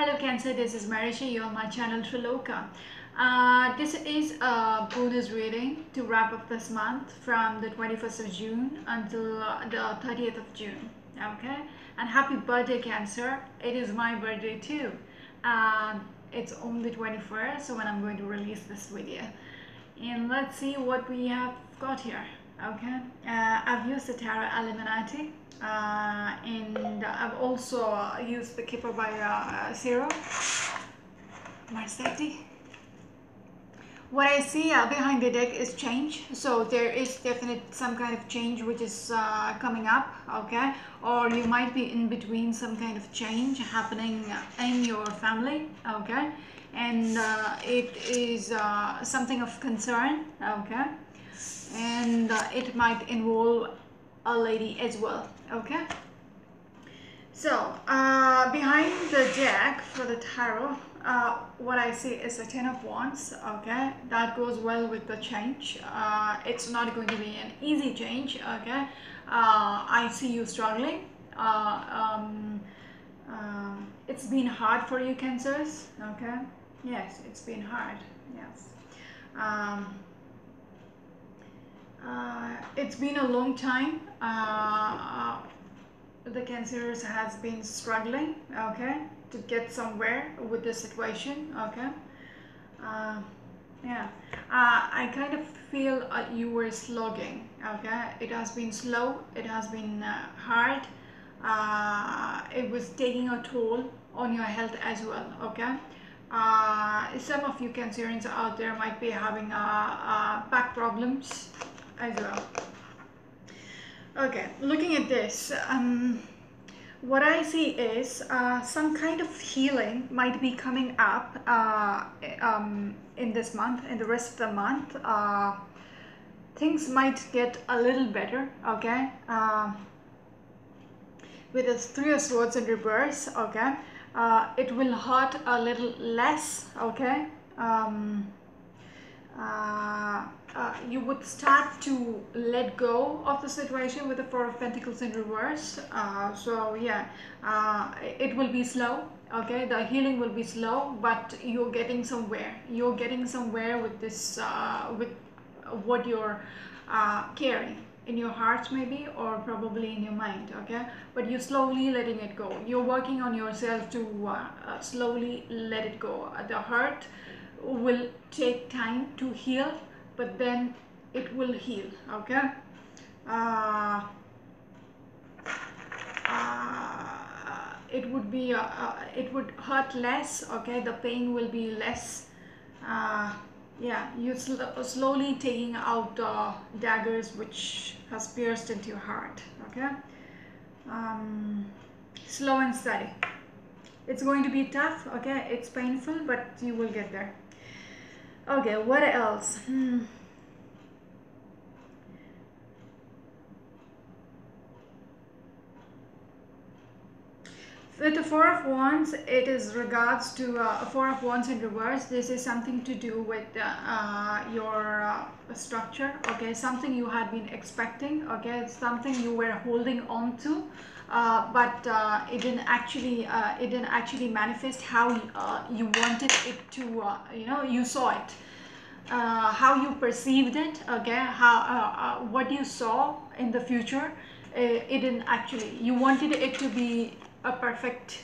Hello Cancer, this is Marisha. You're on my channel Triloka. Uh, this is a bonus reading to wrap up this month from the 21st of June until uh, the 30th of June. Okay, and happy birthday, Cancer! It is my birthday too. Um, it's only 21st, so when I'm going to release this video, and let's see what we have got here. Okay, uh, I've used the Tarot Illuminati uh, and I've also used the by uh, Ciro Marchetti. What I see uh, behind the deck is change, so there is definite some kind of change which is uh, coming up, okay? Or you might be in between some kind of change happening in your family, okay? And uh, it is uh, something of concern, okay? And uh, it might involve a lady as well okay. So uh, behind the deck for the tarot uh, what I see is a ten of wands okay? That goes well with the change. Uh, it's not going to be an easy change okay? Uh, I see you struggling. Uh, um, uh, it's been hard for you cancers okay? Yes it's been hard yes. Um, it's been a long time. Uh, the cancers has been struggling, okay, to get somewhere with the situation, okay. Uh, yeah, uh, I kind of feel uh, you were slogging, okay. It has been slow. It has been uh, hard. it was taking a toll on your health as well, okay. some of you cancerians out there might be having back problems as well. Okay, looking at this, um, what I see is uh, some kind of healing might be coming up uh, um, in this month, in the rest of the month. Uh, things might get a little better, okay? Uh, with the Three of Swords in reverse, okay? Uh, it will hurt a little less, okay? Um, uh, you would start to let go of the situation with the Four of Pentacles in reverse. Uh, so yeah, uh, it will be slow. Okay, the healing will be slow, but you're getting somewhere. You're getting somewhere with this, uh, with what you're uh, carrying in your heart maybe or probably in your mind okay but you're slowly letting it go you're working on yourself to uh, slowly let it go the hurt will take time to heal but then it will heal okay? Uh, uh, it would be uh, uh it would hurt less okay? The pain will be less. Uh, yeah you sl slowly taking out daggers which has pierced into your heart okay? Um, slow and steady. It's going to be tough okay? It's painful but you will get there Okay, what else? Hmm. With the Four of Wands, it is regards to uh, Four of Wands in reverse. This is something to do with uh, uh, your uh, structure, okay? Something you had been expecting, okay? Something you were holding on to, uh, but uh, it didn't actually, uh, it didn't actually manifest how uh, you wanted it to, uh, you know, you saw it. how you perceived it, okay? How, what you saw in the future, it didn't actually, you wanted it to be a perfect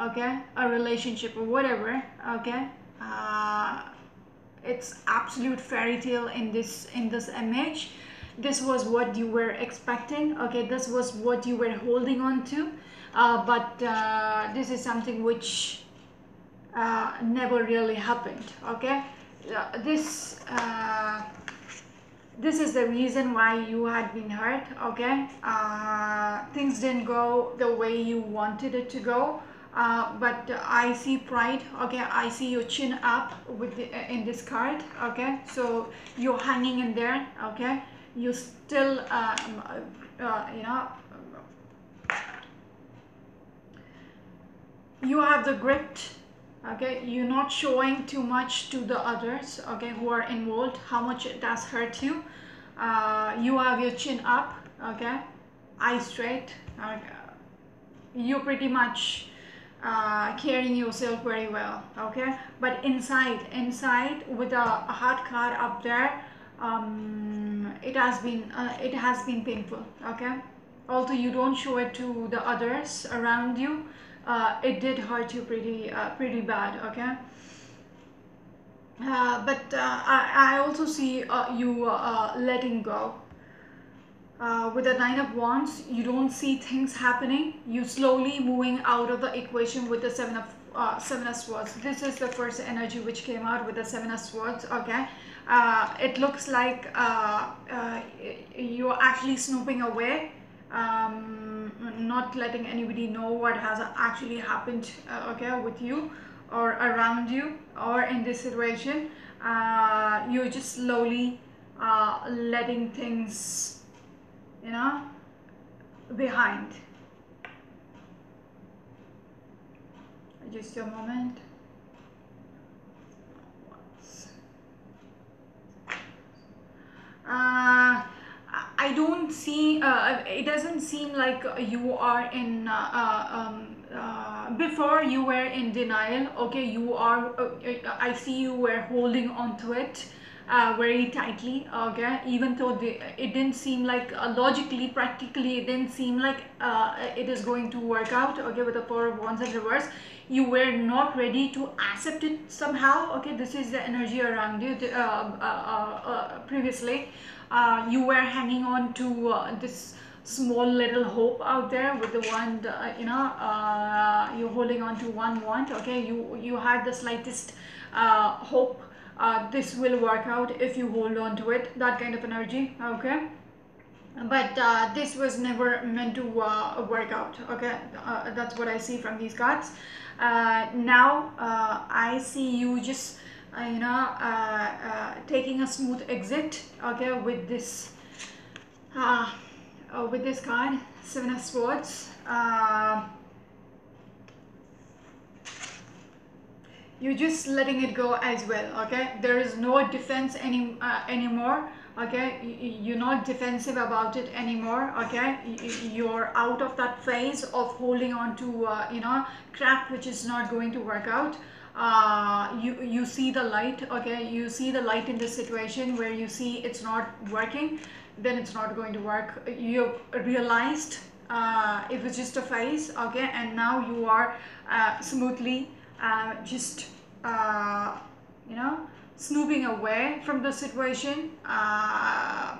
okay a relationship or whatever okay uh, it's absolute fairy tale in this in this image this was what you were expecting okay? This was what you were holding on to. Uh, but uh, this is something which uh, never really happened okay? Uh, this uh, this is the reason why you had been hurt okay? Uh, things didn't go the way you wanted it to go. But I see pride okay? I see your chin up with the, in this card okay? So you're hanging in there okay you still um, uh, you know you have the grit okay? You're not showing too much to the others okay who are involved. How much it does hurt you. Uh, you have your chin up okay? Eye straight okay. you pretty much uh, carrying yourself very well okay? But inside inside with a, a hard card up there um, it has been uh, it has been painful okay? Although you don't show it to the others around you uh, it did hurt you pretty uh, pretty bad okay? Uh, but uh, I, I also see uh, you letting go. Uh, with the nine of wands you don't see things happening. You slowly moving out of the equation with the seven of seven of swords. This is the first energy which came out with the seven of swords okay uh, it looks like uh, uh, you're actually snooping away. Um, not letting anybody know what has actually happened uh, okay with you or around you or in this situation. Uh, you're just slowly uh, letting things you know behind. Just a moment uh, I don't see, uh, it doesn't seem like you are in, uh, uh, um, uh, before you were in denial, okay, you are, uh, I see you were holding on to it uh, very tightly, okay, even though the, it didn't seem like, uh, logically, practically, it didn't seem like uh, it is going to work out, okay, with the four of wands in reverse, you were not ready to accept it somehow, okay, this is the energy around you uh, uh, uh, previously, you were hanging on to this small little hope out there with the one uh, you know uh, you're holding on to one want okay? You you had the slightest uh, hope uh, this will work out if you hold on to it that kind of energy okay? But uh, this was never meant to uh, work out okay? Uh, that's what I see from these cards. Uh, now uh, I see you just uh, you know taking a smooth exit okay with this with this card seven of swords you're just letting it go as well okay? There is no defense any uh, anymore okay? You're not defensive about it anymore okay? You're out of that phase of holding on to uh, you know crap which is not going to work out. Uh, you you see the light okay? You see the light in this situation where you see it's not working then it's not going to work. You realized uh, it was just a phase okay? And now you are uh, smoothly uh, just uh, you know snooping away from the situation uh,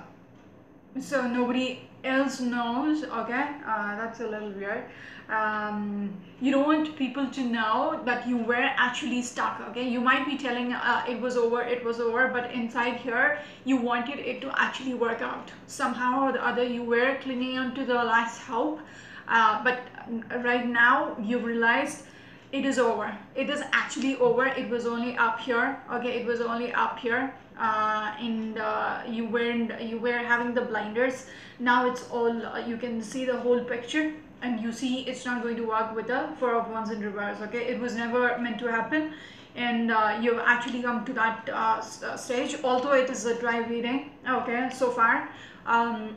so nobody else knows okay? Uh, that's a little weird. Um, you don't want people to know that you were actually stuck okay? You might be telling uh, it was over it was over but inside here you wanted it to actually work out. Somehow or the other you were clinging on to the last hope uh, but right now you realized it is over. It is actually over. It was only up here. Okay it was only up here uh, and uh, you weren't you were having the blinders. Now it's all uh, you can see the whole picture and you see it's not going to work with the four of wands in reverse okay? It was never meant to happen and uh, you've actually come to that uh, uh, stage. Although it is a dry reading okay so far um,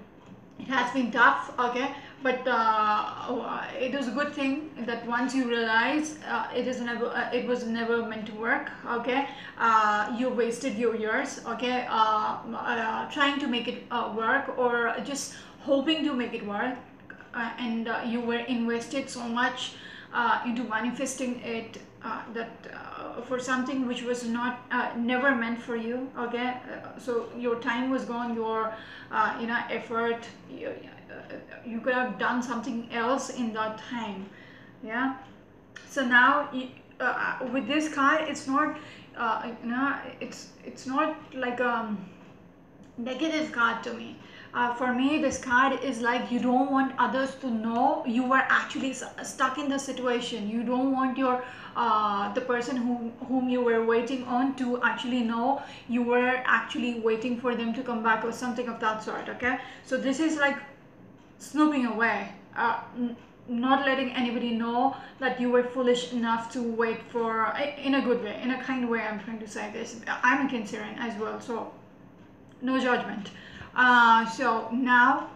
it has been tough okay but uh, it is a good thing that once you realize uh, it is never uh, it was never meant to work okay? Uh, you wasted your years okay? Uh, uh, trying to make it uh, work or just hoping to make it work uh, and uh, you were invested so much uh, into manifesting it uh, that uh, for something which was not uh, never meant for you okay? Uh, so your time was gone your uh, you know effort you, uh, you could have done something else in that time yeah so now uh, with this card it's not uh, it's it's not like um negative card to me. Uh, for me, this card is like you don't want others to know you were actually stuck in the situation. You don't want your uh, the person whom whom you were waiting on to actually know you were actually waiting for them to come back or something of that sort. Okay, so this is like snooping away. Uh, n- not letting anybody know that you were foolish enough to wait for in a good way in a kind way i'm trying to say this i'm a cancerian as well so no judgment uh, so now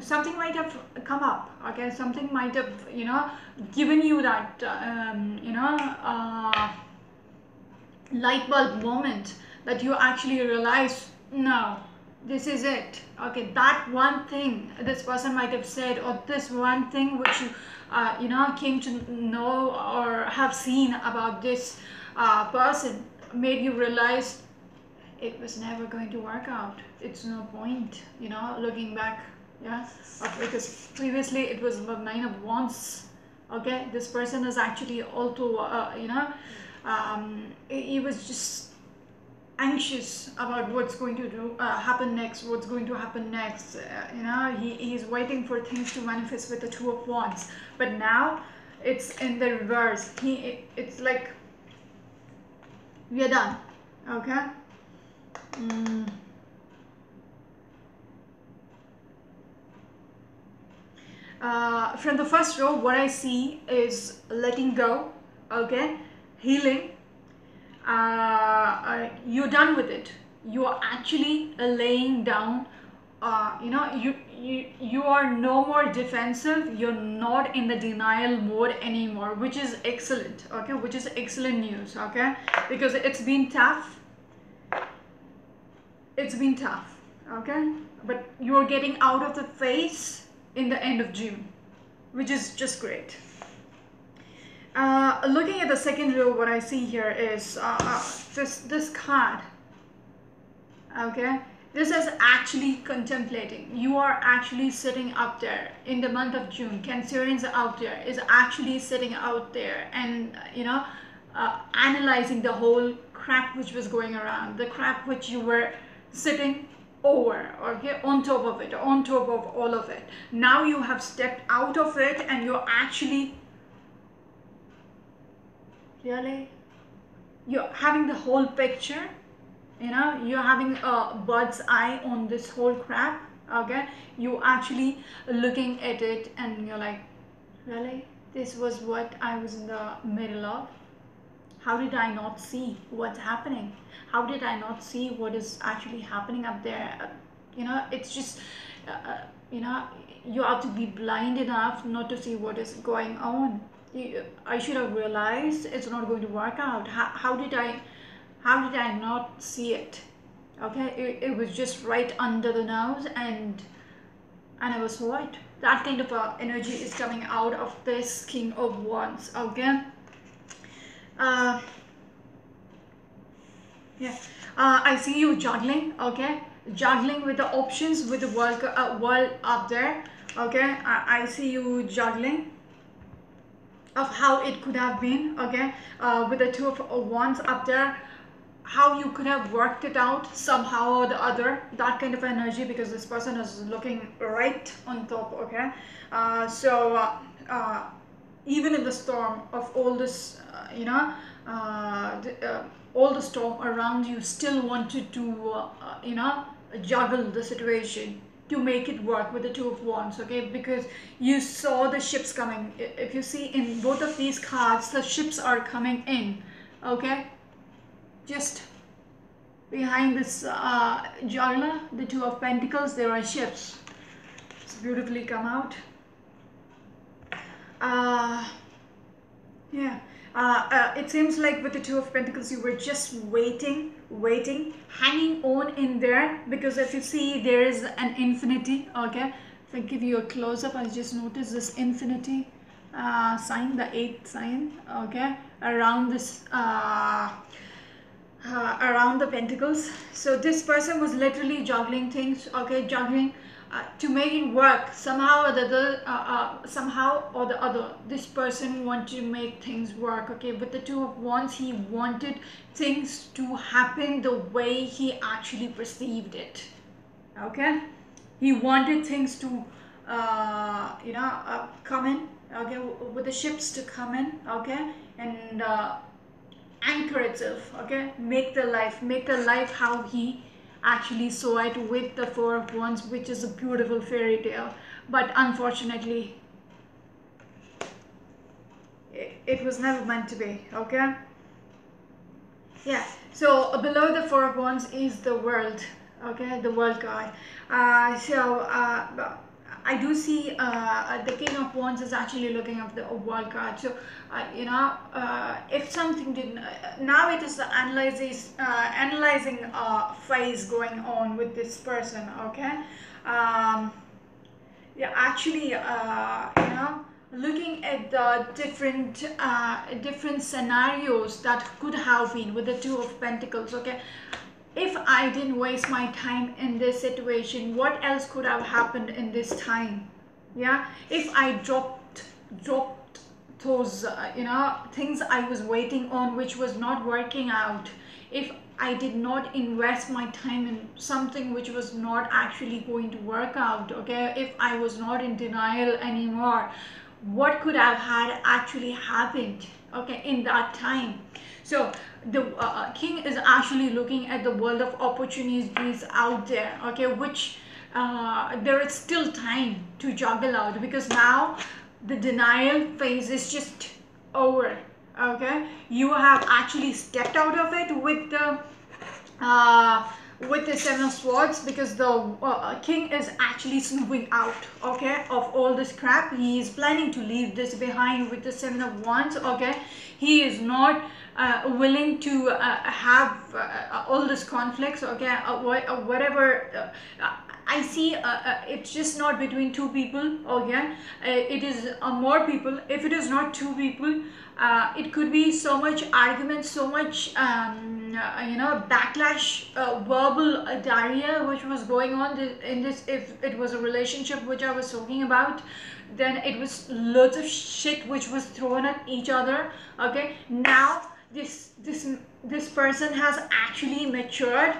something might have come up okay something might have you know given you that um, you know uh, light bulb moment that you actually realize no this is it. Okay that one thing this person might have said or this one thing which you uh, you know came to know or have seen about this uh, person made you realize it was never going to work out. It's no point you know looking back. Yeah? Because previously it was about nine of wands. Okay? This person is actually also uh, you know um, he was just anxious about what's going to do uh, happen next what's going to happen next uh, you know he, he's waiting for things to manifest with the two of wands. But now it's in the reverse. He it, it's like we are done okay? Mm. uh, from the first row what I see is letting go okay? Healing uh, uh, you're done with it. You are actually laying down uh, you know you, you you are no more defensive. You're not in the denial mode anymore which is excellent okay? Which is excellent news okay? Because it's been tough. It's been tough okay? But you're getting out of the phase in the end of June which is just great uh, looking at the second row, what I see here is uh, uh, this, this card. Okay, this is actually contemplating. You are actually sitting up there in the month of June. Cancerians out there is actually sitting out there and, you know, uh, analyzing the whole crap which was going around, the crap which you were sitting over okay on top of it on top of all of it now you have stepped out of it and you're actually really? You're having the whole picture you know? You're having a bird's eye on this whole crap okay? You actually looking at it and you're like really? This was what i was in the middle of? How did i not see what's happening? How did i not see what is actually happening up there? You know it's just uh, uh you know you have to be blind enough not to see what is going on I should have realized it's not going to work out. How, how did I, how did I not see it? Okay, it, it was just right under the nose and, and I was right. That kind of uh, energy is coming out of this King of Wands. Okay. Uh, yeah, uh, I see you juggling. Okay, juggling with the options with the world, uh, world up there. Okay, I, I see you juggling of how it could have been okay? Uh, with the two of wands up there how you could have worked it out somehow or the other that kind of energy because this person is looking right on top okay? Uh, so uh, uh even in the storm of all this uh, you know uh, all the storm around you still wanted to you know juggle the situation to make it work with the two of wands okay? Because you saw the ships coming. If you see in both of these cards the ships are coming in okay? Just behind this uh, the two of pentacles there are ships. It's beautifully come out. Uh, yeah. Uh, uh, it seems like with the two of pentacles you were just waiting waiting hanging on in there because if you see there is an infinity okay? If I give you a close-up I just noticed this infinity uh, sign the eighth sign okay? Around this uh, uh, around the pentacles. So this person was literally juggling things okay juggling uh, to make it work. Somehow or the other uh, uh, somehow or the other this person wanted to make things work okay? With the two of wands he wanted things to happen the way he actually perceived it okay? He wanted things to uh, you know uh, come in okay with the ships to come in okay? And anchor itself okay make the life make the life how he actually saw it with the Four of Wands, which is a beautiful fairy tale. But unfortunately, it was never meant to be, okay? Yeah, so below the Four of Wands is the world, okay? The world card. Uh, so, uh, I do see uh, the King of Wands is actually looking at the world card. So, uh, you know, uh, if something didn't, uh, now it is the analyzes, uh, analyzing uh, phase going on with this person, okay? Um, yeah, actually, you know, looking at the different different scenarios that could have been with the two of pentacles okay if i didn't waste my time in this situation what else could have happened in this time? Yeah? If i dropped dropped those uh, you know things i was waiting on which was not working out if I did not invest my time in something which was not actually going to work out okay? If I was not in denial anymore what could have had actually happened okay in that time? So the uh, uh, king is actually looking at the world of opportunities out there okay which uh, there is still time to juggle out because now the denial phase is just over okay? You have actually stepped out of it with the uh, with the seven of swords because the uh, king is actually snooping out okay of all this crap. He is planning to leave this behind with the seven of wands okay? He is not uh, willing to uh, have uh, all this conflicts okay uh, uh, whatever I see it's just not between two people uh, it is more people. If it is not two people it could be so much argument so much um, you know backlash verbal diarrhea which was going on in this if it was a relationship which I was talking about then it was loads of shit which was thrown at each other okay. Now this this this person has actually matured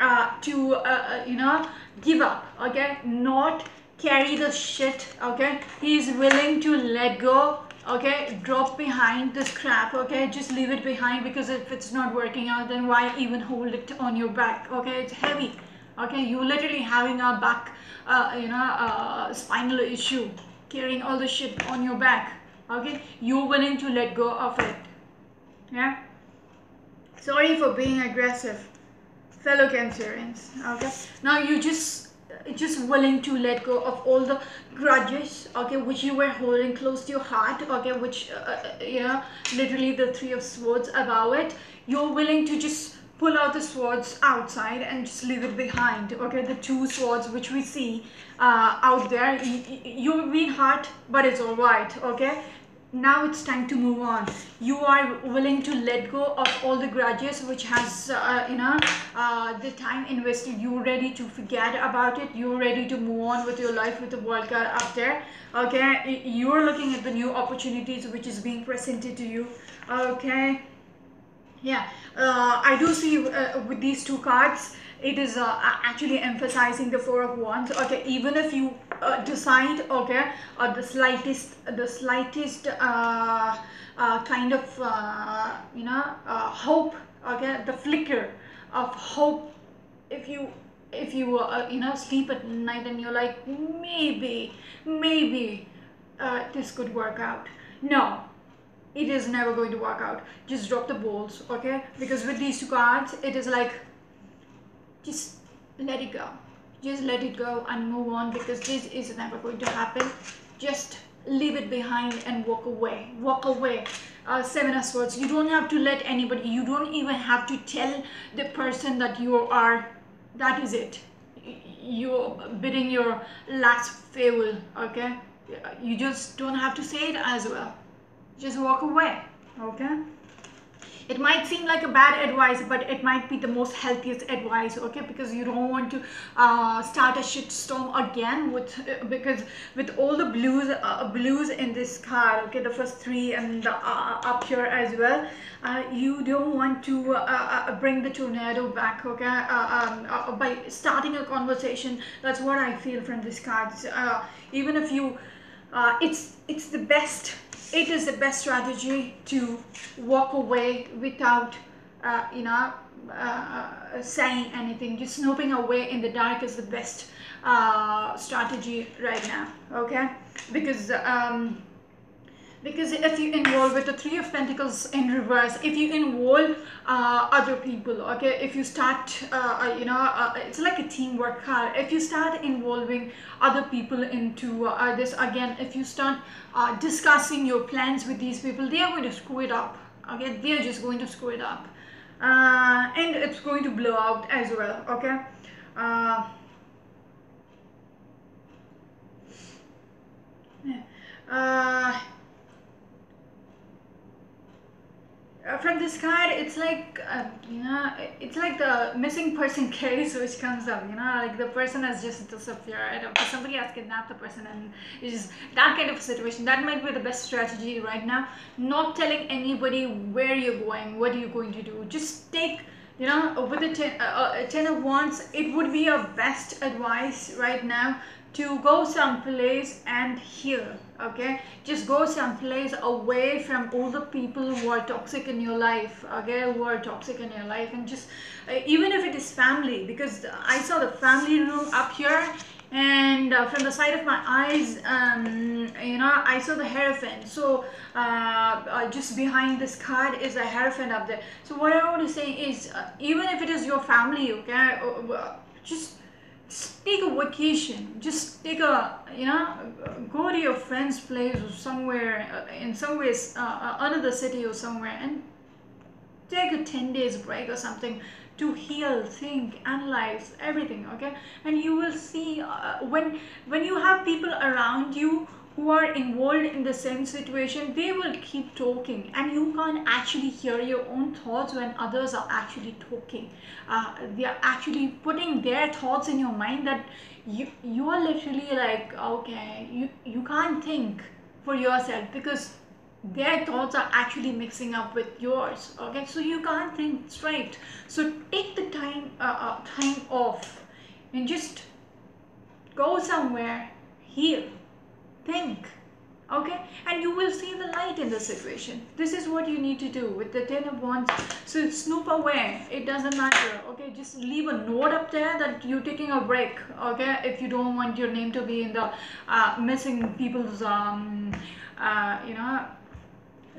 uh, to uh, uh, you know give up okay? Not carry the shit okay? He is willing to let go okay? Drop behind this crap okay? Just leave it behind because if it's not working out then why even hold it on your back okay? It's heavy okay? You literally having a back uh, you know uh, spinal issue carrying all the shit on your back okay? You're willing to let go of it yeah? Sorry for being aggressive fellow cancerians okay? Now you just just willing to let go of all the grudges okay which you were holding close to your heart okay which uh, uh you know literally the three of swords above it you're willing to just pull out the swords outside and just leave it behind okay? The two swords which we see uh, out there you've been hurt but it's all right okay now it's time to move on. You are willing to let go of all the grudges which has uh, you know uh, the time invested. You're ready to forget about it? You're ready to move on with your life with the world card up there? Okay you're looking at the new opportunities which is being presented to you. Okay. Yeah uh, i do see uh, with these two cards it is uh, actually emphasizing the four of wands okay even if you uh, decide okay uh, the slightest the slightest uh, uh, kind of uh, you know hope okay the flicker of hope if you if you you know sleep at night and you're like maybe maybe this could work out. No it is never going to work out. Just drop the balls okay? Because with these two cards it is like just let it go. Just let it go and move on because this is never going to happen. Just leave it behind and walk away. Walk away. Uh, seven of swords you don't have to let anybody. You don't even have to tell the person that you are. That is it. You're bidding your last farewell okay? You just don't have to say it as well. Just walk away okay it might seem like a bad advice but it might be the most healthiest advice okay? Because you don't want to uh, start a shit storm again with uh, because with all the blues uh, blues in this card okay? The first three and the, uh, up here as well uh, you don't want to uh, bring the tornado back okay? Um, by starting a conversation. That's what I feel from this card even if you it's it's the best it is the best strategy to walk away without uh, you know uh, uh, saying anything. Just snooping away in the dark is the best uh, strategy right now okay? Because um, because if you involve with the three of pentacles in reverse if you involve uh, other people okay if you start uh, uh you know uh, it's like a teamwork card. If you start involving other people into uh, this again if you start uh, discussing your plans with these people they are going to screw it up okay? They are just going to screw it up. And it's going to blow out as well okay? Uh, uh, from this card it's like uh, you know it's like the missing person case which comes up you know like the person has just disappeared or somebody has kidnapped the person and it's just that kind of situation. That might be the best strategy right now. Not telling anybody where you're going what you're you going to do. Just take you know with the ten, uh, uh, ten of wands it would be your best advice right now to go someplace and heal okay? Just go someplace away from all the people who are toxic in your life okay? Who are toxic in your life and just uh, even if it is family because i saw the family room up here and uh, from the side of my eyes um, you know I saw the hierophant so uh, uh, just behind this card is a hierophant up there. So what I want to say is uh, even if it is your family okay uh, just take a vacation. Just take a you know go to your friend's place or somewhere uh, in some ways uh, uh, another city or somewhere and take a 10 days break or something to heal think analyze everything okay? And you will see uh, when when you have people around you who are involved in the same situation they will keep talking. And you can't actually hear your own thoughts when others are actually talking. Uh, they are actually putting their thoughts in your mind that you you are literally like okay you you can't think for yourself because their thoughts are actually mixing up with yours okay? So you can't think straight. So take the time uh, uh, time off and just go somewhere heal think okay? And you will see the light in the situation. This is what you need to do with the ten of wands. So snoop away. It doesn't matter okay? Just leave a note up there that you're taking a break okay? If you don't want your name to be in the uh, missing people's um uh, you know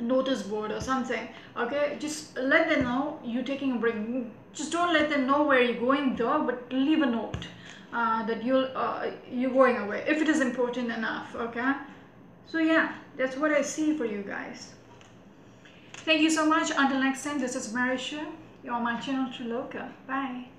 notice board or something okay? Just let them know you're taking a break. Just don't let them know where you're going though but leave a note uh, that you'll uh, you're going away if it is important enough okay? So yeah that's what I see for you guys. Thank you so much. Until next time this is Marisha. You're on my channel Triloka. Bye